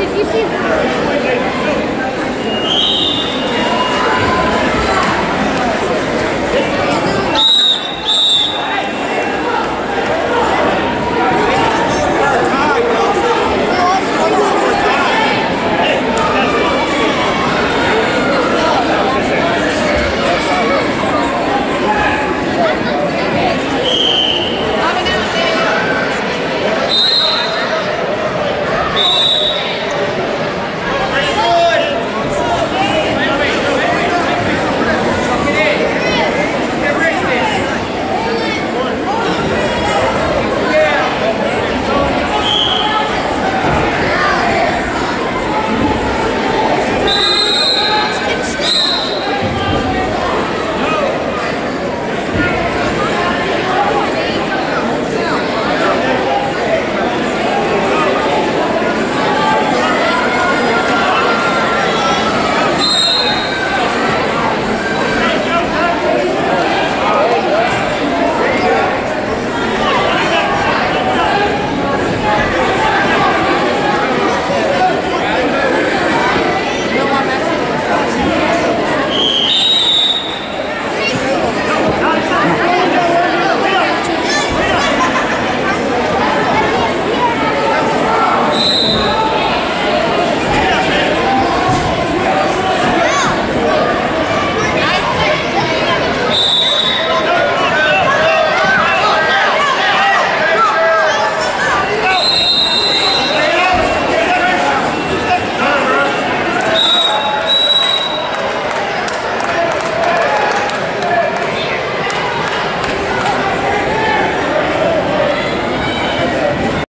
Ты пиши.